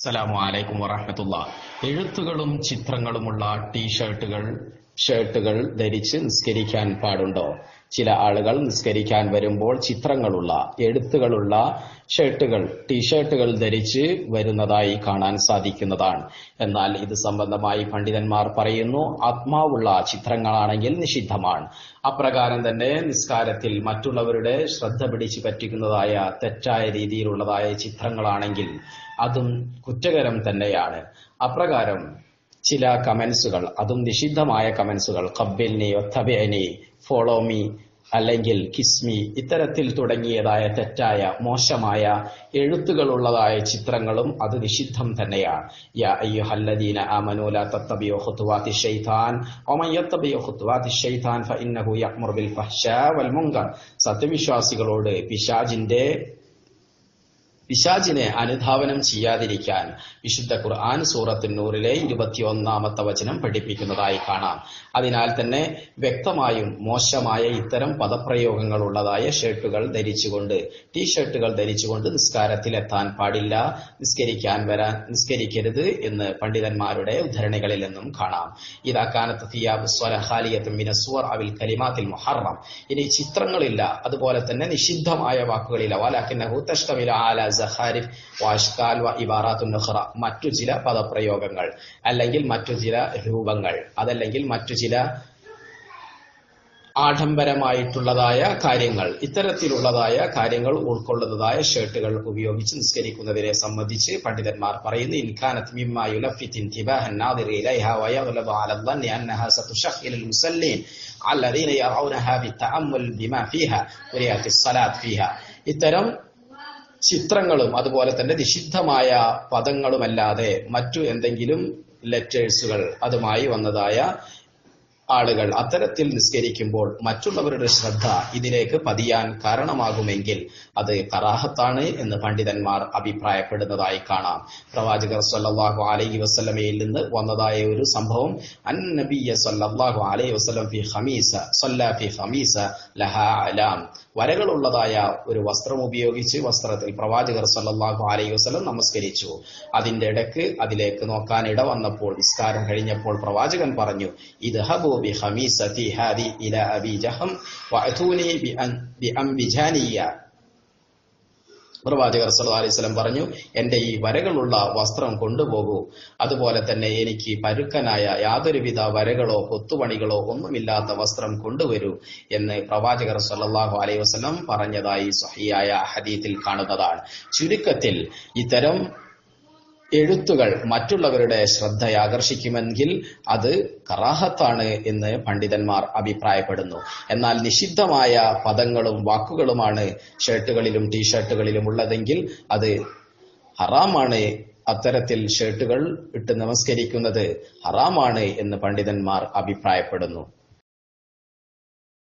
അസ്സലാമു അലൈക്കും വറഹമത്തുള്ള. എഴുത്തുകളും ചിത്രങ്ങളുമുള്ള ടീഷർട്ടുകൾ ഷർട്ടുകൾ ധരിച്ച് നിസ്കരിക്കാൻ പാടുണ്ടോ? ചില ആളുകൾ നിസ്കരിക്കാൻ വരുമ്പോൾ ചിത്രങ്ങളുള്ള എഴുത്തുകളുള്ള ഷർട്ടുകൾ ടീഷർട്ടുകൾ ധരിച്ച് വരുന്നതായി കാണാൻ സാധിക്കുന്നതാണ്. എന്നാൽ ഇത് സംബന്ധമായി പണ്ഡിതന്മാർ പറയുന്നു ആത്മാവുള്ള ചിത്രങ്ങളാണെങ്കിൽ നിഷിദ്ധമാണ്. അപ്രകാരം തന്നെ നിസ്കാരത്തിൽ മറ്റുള്ളവരുടെ ശ്രദ്ധ പിടിച്ചു പറ്റിക്കുന്നതായ തെറ്റായ രീതിയിലുള്ളതായ ചിത്രങ്ങളാണെങ്കിൽ അതും കുറ്റകരം തന്നെയാണ്. അപ്രകാരം ചില കമന്റ്സുകൾ അതും നിഷിദ്ധമായ കമന്റ്സുകൾ കബ്ബിൽനി ഒത്തബിഅനി ഫോളോ മീ അല്ലെങ്കിൽ കിസ്മി ഇത്തരത്തിൽ തുടങ്ങിയതായ തെറ്റായ മോശമായ എഴുത്തുകളുള്ളതായ ചിത്രങ്ങളും അത് നിഷിദ്ധം തന്നെയാണ്. യാ ബിൽ ഫഹ്ശ വൽ സത്യവിശ്വാസികളോട് പിശാജിന്റെ പിശാജിനെ അനുധാവനം ചെയ്യാതിരിക്കാൻ വിശുദ്ധ ഖുർആൻ സൂറത്തു നൂറിലെ ഇരുപത്തിയൊന്നാമത്തെ വചനം പഠിപ്പിക്കുന്നതായി കാണാം. അതിനാൽ തന്നെ വ്യക്തമായും മോശമായ ഇത്തരം പദപ്രയോഗങ്ങൾ ഉള്ളതായ ഷർട്ടുകൾ ധരിച്ചുകൊണ്ട് ടീ ഷർട്ടുകൾ ധരിച്ചുകൊണ്ട് നിസ്കാരത്തിലെത്താൻ പാടില്ല നിസ്കരിക്കാൻ വരാൻ നിസ്കരിക്കരുത് എന്ന് പണ്ഡിതന്മാരുടെ ഉദ്ധരണികളിൽ നിന്നും കാണാം. ഇതാക്കാനത്ത് തിയാബ് സ്വലഹാലിയത്തും അവിൽ കലിമാത്തിൽ മുഹറം. ഇനി ചിത്രങ്ങളില്ല. അതുപോലെ തന്നെ നിഷിദ്ധമായ വാക്കുകളില്ല. വാലാക്കിന്റെ തഷ്തമില ആല സഹാരിഫ് വാഷ്കാൽ വ ഇബാറാത്തു നഹ്റ മറ്റു ചില പദപ്രയോഗങ്ങൾ അല്ലെങ്കിൽ മറ്റു ചില രൂപങ്ങൾ അതല്ലെങ്കിൽ മറ്റു ചില ആഡംബരമായിട്ടുള്ളതായ കാര്യങ്ങൾ ഇത്തരത്തിലുള്ളതായ കാര്യങ്ങൾ ഉൾക്കൊള്ളുന്നതായ ഷർട്ടുകൾ ഉപയോഗിച്ച് നിസ്കരിക്കുന്നതിനെ സംബന്ധിച്ച് പണ്ഡിതന്മാർ പറയുന്നു ഇൻഖാനത് നാദിറ ബിതഅമ്മുൽ ബിമാ ഇത്തരം ചിത്രങ്ങളും അതുപോലെ തന്നെ നിഷിദ്ധമായ പദങ്ങളുമല്ലാതെ മറ്റു എന്തെങ്കിലും ലെറ്റേഴ്സുകൾ അതുമായി വന്നതായ ആളുകൾ അത്തരത്തിൽ നിസ്കരിക്കുമ്പോൾ മറ്റുള്ളവരുടെ ശ്രദ്ധ ഇതിലേക്ക് പതിയാൻ കാരണമാകുമെങ്കിൽ അത് കറാഹത്താണ് എന്ന് പണ്ഡിതന്മാർ അഭിപ്രായപ്പെടുന്നതായി കാണാം. പ്രവാചകർ സല്ലാഹു അലൈഹി വസ്ലമയിൽ നിന്ന് വന്നതായ ഒരു സംഭവം അൻ നബിയ സല്ലല്ലാഹു അലൈഹി വസല്ലം ഫി ഖമീസ സല്ല ഫി ഖമീസ ലഹാ അലാം. വരകളുള്ളതായ ഒരു വസ്ത്രം ഉപയോഗിച്ച് വസ്ത്രത്തിൽ പ്രവാചകർ സല്ലാഹു അലൈഹി വസ്ലം നമസ്കരിച്ചു. അതിന്റെ ഇടയ്ക്ക് അതിലേക്ക് നോക്കാൻ ഇട വന്നപ്പോൾ നിസ്കാരം കഴിഞ്ഞപ്പോൾ പ്രവാചകൻ പറഞ്ഞു ഇദ്ഹബു ബി ഖമീസതി ഹാദി إلى أبي جهم وأتوني അംബിജാനിയ പ്രവാചകർ അലൈഹി വസല്ലം പറഞ്ഞു എന്റെ ഈ വരകളുള്ള വസ്ത്രം കൊണ്ടുപോകൂ. അതുപോലെ തന്നെ എനിക്ക് പരുക്കനായ യാതൊരുവിധ വരകളോ കൊത്തുപണികളോ ഒന്നുമില്ലാത്ത വസ്ത്രം കൊണ്ടുവരൂ എന്ന് പ്രവാചകർ അലൈഹി വസല്ലം പറഞ്ഞതായി സഹിയായ ഹദീത്തിൽ കാണുന്നതാണ്. ചുരുക്കത്തിൽ ഇത്തരം എഴുത്തുകൾ മറ്റുള്ളവരുടെ ശ്രദ്ധയാകർഷിക്കുമെങ്കിൽ അത് കറാഹത്താണ് എന്ന് പണ്ഡിതന്മാർ അഭിപ്രായപ്പെടുന്നു. എന്നാൽ നിഷിദ്ധമായ പദങ്ങളും വാക്കുകളുമാണ് ഷർട്ടുകളിലും ടീഷർട്ടുകളിലും ഉള്ളതെങ്കിൽ അത് ഹറാമാണ് അത്തരത്തിൽ ഷർട്ടുകൾ ഇട്ട് നമസ്കരിക്കുന്നത് ഹറാമാണ് എന്ന് പണ്ഡിതന്മാർ അഭിപ്രായപ്പെടുന്നു.